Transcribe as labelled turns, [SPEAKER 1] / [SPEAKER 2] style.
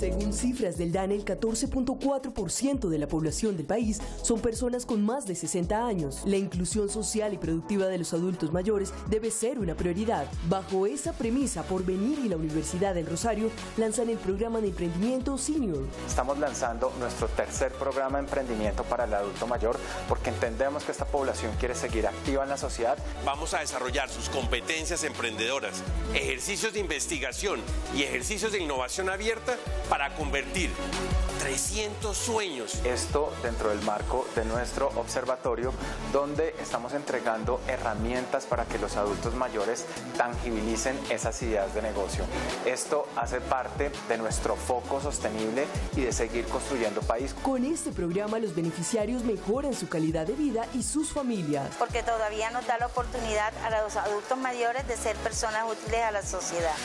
[SPEAKER 1] Según cifras del DANE, el 14.4% de la población del país son personas con más de 60 años. La inclusión social y productiva de los adultos mayores debe ser una prioridad. Bajo esa premisa, Porvenir y la Universidad del Rosario lanzan el programa de emprendimiento Senior.
[SPEAKER 2] Estamos lanzando nuestro tercer programa de emprendimiento para el adulto mayor porque entendemos que esta población quiere seguir activa en la sociedad.
[SPEAKER 3] Vamos a desarrollar sus competencias emprendedoras, ejercicios de investigación y ejercicios de innovación abierta para convertir 300 sueños.
[SPEAKER 2] Esto dentro del marco de nuestro observatorio, donde estamos entregando herramientas para que los adultos mayores tangibilicen esas ideas de negocio. Esto hace parte de nuestro foco sostenible y de seguir construyendo país.
[SPEAKER 1] Con este programa los beneficiarios mejoran su calidad de vida y sus familias.
[SPEAKER 4] Porque todavía nos da la oportunidad a los adultos mayores de ser personas útiles a la sociedad.